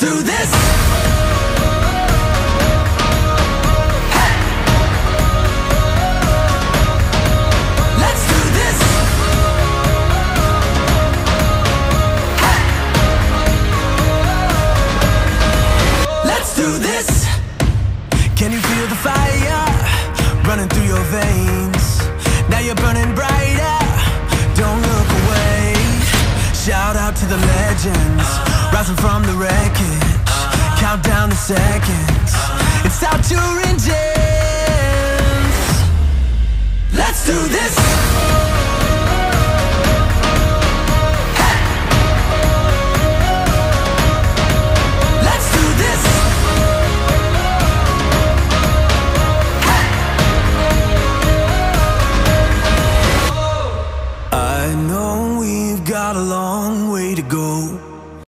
Do this. Hey. Let's do this. Hey. Let's do this. Can you feel the fire running through your veins? Shout out to the legends, rising from the wreckage. Count down the seconds, it's out touring gems. Let's do this. got alone way to go.